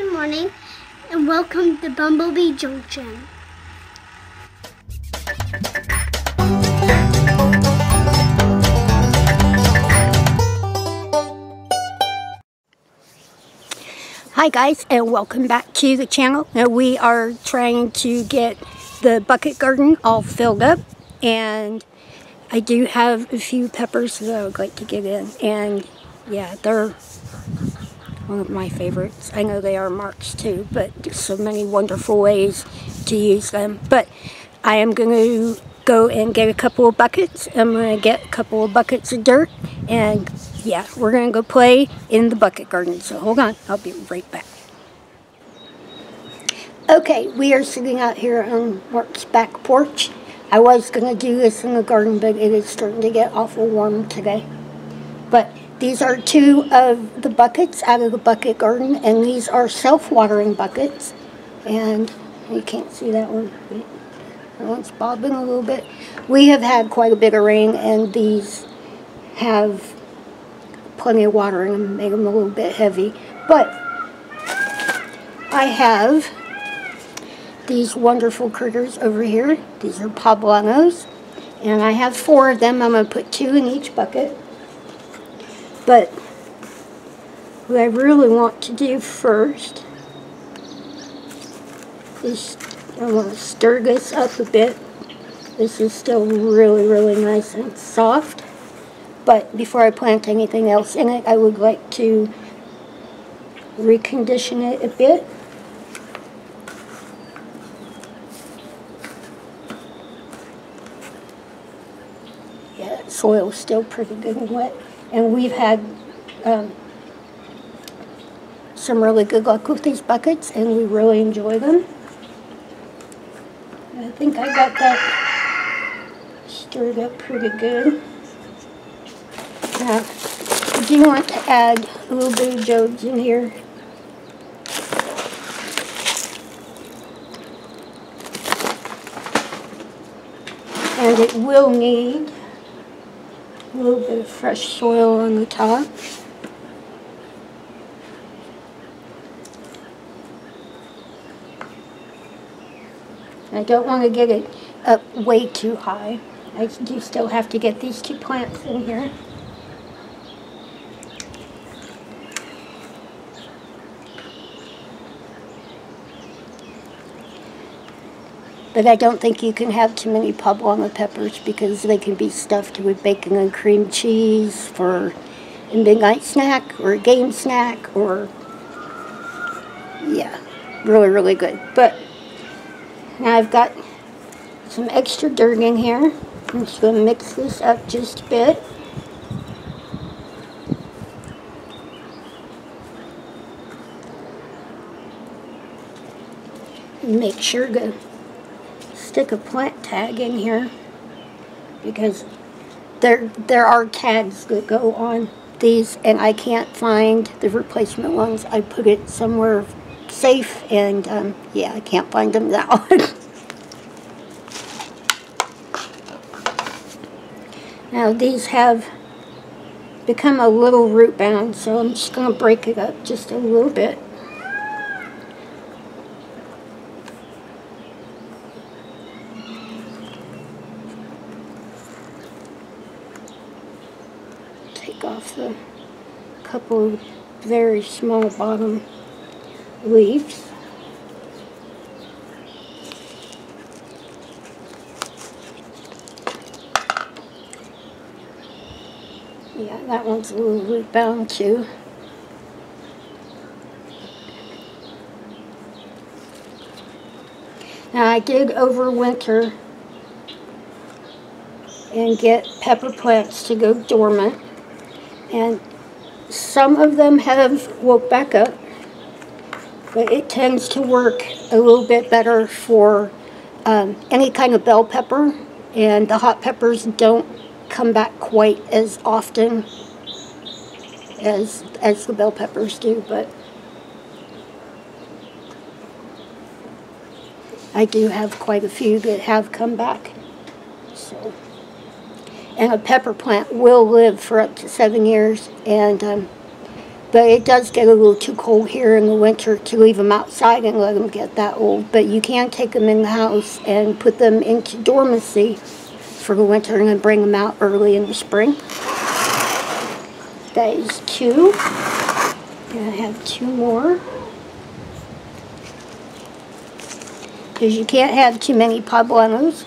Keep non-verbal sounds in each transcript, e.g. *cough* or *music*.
Good morning and welcome to Bumblebee Junction. Hi guys and welcome back to the channel. Now we are trying to get the bucket garden all filled up and I do have a few peppers that I would like to get in and yeah they're one of my favorites. I know they are Mark's too but there's so many wonderful ways to use them but I am going to go and get a couple of buckets. I'm going to get a couple of buckets of dirt and yeah, we're going to go play in the bucket garden. So hold on, I'll be right back. Okay, we are sitting out here on Mark's back porch. I was going to do this in the garden, but it is starting to get awful warm today. But these are two of the buckets out of the bucket garden, and these are self-watering buckets. And you can't see that one. That one's bobbing a little bit. We have had quite a bit of rain, and these have plenty of water in them, make them a little bit heavy. But I have these wonderful critters over here. These are poblanos. And I have four of them. I'm going to put two in each bucket. But what I really want to do first is I want to stir this up a bit. This is still really, really nice and soft. But before I plant anything else in it, I would like to recondition it a bit. Yeah, soil is still pretty good and wet. And we've had um, some really good luck with these buckets, and we really enjoy them. I think I got that stirred up pretty good. Now, do you want to add a little bit of Jobe's in here? And it will need little bit of fresh soil on the top. I don't want to get it up way too high. I do still have to get these two plants in here. But I don't think you can have too many poblano peppers because they can be stuffed with bacon and cream cheese for a midnight snack or a game snack or, yeah, really, really good. But now I've got some extra dirt in here. I'm just going to mix this up just a bit. Make sure to stick a plant tag in here because there there are tags that go on these and I can't find the replacement ones. I put it somewhere safe and um, yeah I can't find them now. *laughs* now these have become a little root bound so I'm just going to break it up just a little bit. take the couple of very small bottom leaves. Yeah, that one's a little root bound too. Now I did overwinter and get pepper plants to go dormant and some of them have woke back up but it tends to work a little bit better for um, any kind of bell pepper. And the hot peppers don't come back quite as often as as the bell peppers do but I do have quite a few that have come back so and a pepper plant will live for up to seven years and um, But it does get a little too cold here in the winter to leave them outside and let them get that old. But you can take them in the house and put them into dormancy for the winter and then bring them out early in the spring. That is two. And I have two more. Because you can't have too many poblanos.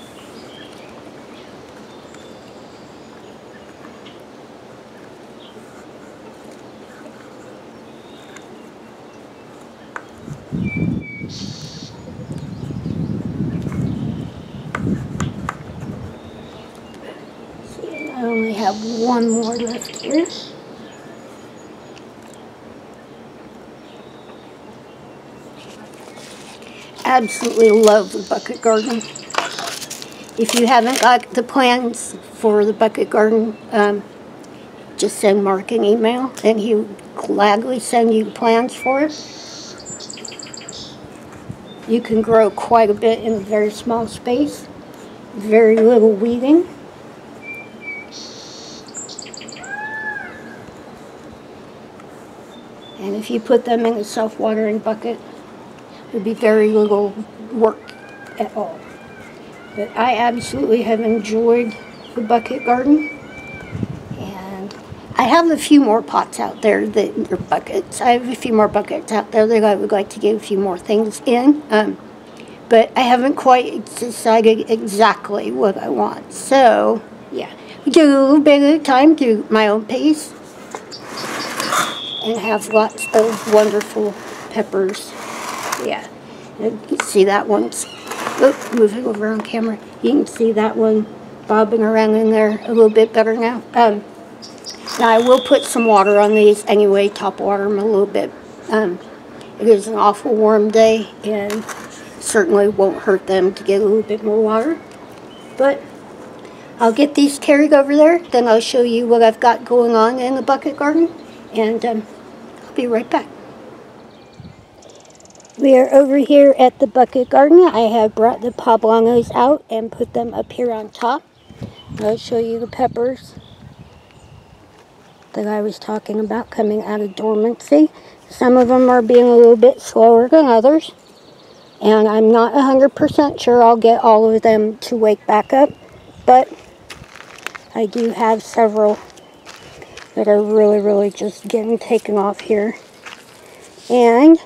See, I only have one more left here. Absolutely love the bucket garden. If you haven't got the plans for the bucket garden, um, just send Mark an email and he will gladly send you plans for it. You can grow quite a bit in a very small space, very little weeding. If you put them in a self-watering bucket, would be very little work at all. But I absolutely have enjoyed the bucket garden. And I have a few more pots out there that are buckets. I have a few more buckets out there that I would like to get a few more things in. Um, but I haven't quite decided exactly what I want. So, yeah, do a little bit at a time, do my own pace, and have lots of wonderful peppers. Yeah, you can see that one's, oh, moving over on camera. You can see that one bobbing around in there a little bit better now. Um, now I will put some water on these anyway, top water them a little bit. Um, it is an awful warm day and certainly won't hurt them to get a little bit more water. But I'll get these carried over there, then I'll show you what I've got going on in the bucket garden, and um, I'll be right back. We are over here at the bucket garden. I have brought the poblanos out and put them up here on top. I'll show you the peppers that I was talking about coming out of dormancy. Some of them are being a little bit slower than others. And I'm not 100% sure I'll get all of them to wake back up. But I do have several that are really, really just getting taken off here. And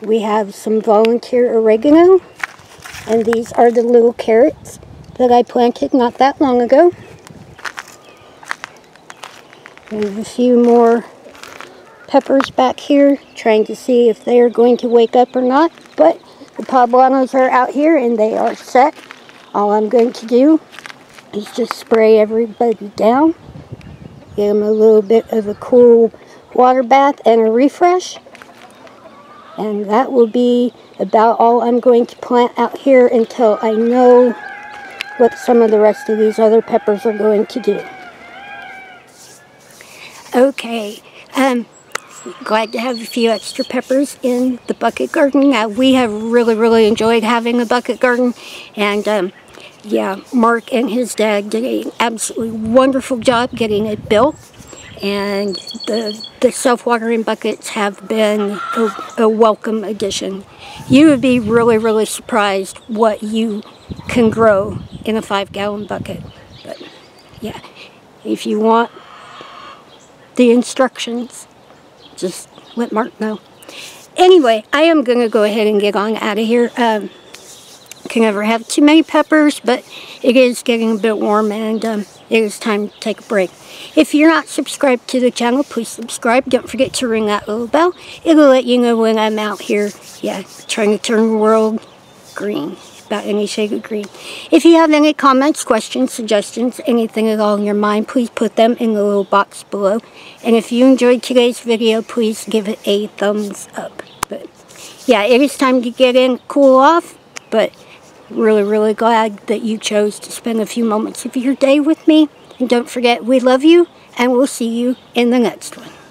we have some volunteer oregano. And these are the little carrots that I planted not that long ago. There's a few more peppers back here, trying to see if they are going to wake up or not. But the poblanos are out here and they are set. All I'm going to do is just spray everybody down. Give them a little bit of a cool water bath and a refresh. And that will be about all I'm going to plant out here until I know what some of the rest of these other peppers are going to do. Okay, um, glad to have a few extra peppers in the bucket garden. Now, we have really, really enjoyed having a bucket garden, and um, yeah, Mark and his dad did an absolutely wonderful job getting it built, and the, the self-watering buckets have been a, a welcome addition. You would be really, really surprised what you can grow in a five-gallon bucket. But, yeah, if you want the instructions. Just let Mark know. Anyway, I am going to go ahead and get on out of here. Um, can never have too many peppers, but it is getting a bit warm and um, it is time to take a break. If you're not subscribed to the channel, please subscribe. Don't forget to ring that little bell. It'll let you know when I'm out here, yeah, trying to turn the world green about any shade of green. If you have any comments, questions, suggestions, anything at all in your mind, please put them in the little box below. And if you enjoyed today's video, please give it a thumbs up. But yeah, it is time to get in, cool off, but really, really glad that you chose to spend a few moments of your day with me. And don't forget, we love you, and we'll see you in the next one.